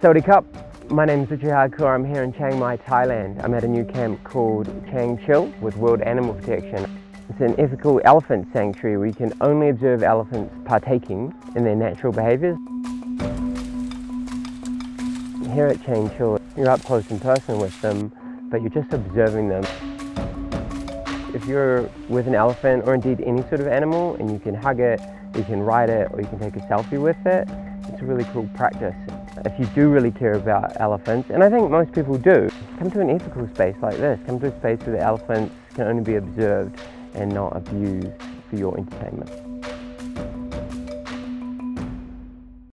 Sawadee Cup, my name is Richie Hardcore. I'm here in Chiang Mai, Thailand. I'm at a new camp called Chang Chill with World Animal Protection. It's an ethical elephant sanctuary where you can only observe elephants partaking in their natural behaviours. Here at Chang Chill, you're up close and personal with them, but you're just observing them. If you're with an elephant or indeed any sort of animal and you can hug it, you can ride it or you can take a selfie with it, it's a really cool practice. If you do really care about elephants, and I think most people do, come to an ethical space like this. Come to a space where the elephants can only be observed and not abused for your entertainment.